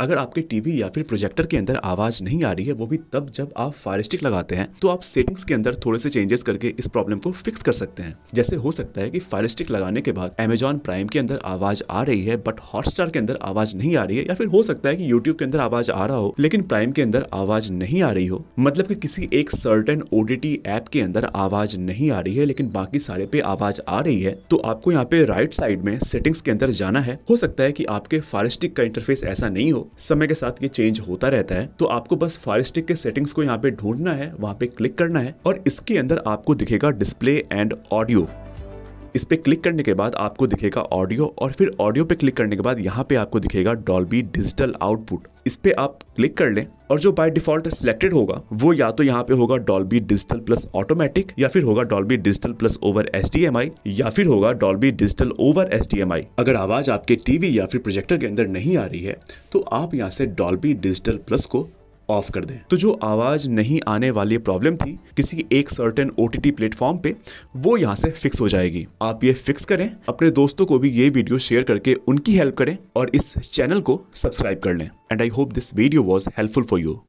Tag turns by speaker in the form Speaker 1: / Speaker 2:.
Speaker 1: अगर आपके टीवी या फिर प्रोजेक्टर के अंदर आवाज़ नहीं आ रही है, वो भी तब जब आप फायर स्टिक लगाते हैं तो आप सेटिंग्स के अंदर थोड़े से चेंजेस करके इस प्रॉब्लम को फिक्स कर सकते हैं। जैसे हो सकता है कि फायर स्टिक लगाने के बाद अमेजॉन प्राइम के अंदर आवाज़ आ रही है बट हॉटस्टार के अंदर आवाज़ नहीं आ रही है, या फिर हो सकता है कि यूट्यूब के अंदर आवाज़ आ रहा हो, लेकिन प्राइम के अंदर आवाज़ नहीं आ रही हो। मतलब कि किसी एक सर्टन ओडीटी ऐप के अंदर आवाज़ नहीं आ रही है, लेकिन बाकी सारे पे आवाज़ आ रही है तो आपको यहाँ पे राइट साइड में सेटिंग्स के अंदर जाना है। हो सकता है कि आपके फायर स्टिक का इंटरफेस ऐसा नहीं हो समय के साथ ये चेंज होता रहता है तो आपको बस फायर स्टिक के सेटिंग्स को यहाँ पे ढूंढना है, वहाँ पे क्लिक करना है और इसके अंदर आपको दिखेगा डिस्प्ले एंड ऑडियो इस पे क्लिक करने के बाद आपको दिखेगा ऑडियो और फिर ऑडियो पे क्लिक करने के बाद यहाँ पे आपको दिखेगा डॉल्बी डिजिटल आउटपुट। इस पे आप क्लिक कर लें और जो बाय डिफ़ॉल्ट सिलेक्टेड होगा, वो या तो यहाँ पे होगा डॉल्बी डिजिटल प्लस ऑटोमेटिक या फिर होगा Dolby digital plus over H या फिर होगा डॉल्बी डिजिटल ओवर एच अगर आवाज़ आपके टीवी या फिर प्रोजेक्टर के अंदर नहीं आ रही है तो आप यहाँ से डॉल्बी डिजिटल प्लस को ऑफ़ कर दें। तो जो आवाज़ नहीं आने वाली प्रॉब्लम थी, किसी एक सर्टेन ओ टी प्लेटफॉर्म पे, वो यहाँ से फिक्स हो जाएगी। आप ये फिक्स करें, अपने दोस्तों को भी ये वीडियो शेयर करके उनकी हेल्प करें और इस चैनल को सब्सक्राइब कर लें। And I hope this video was helpful for you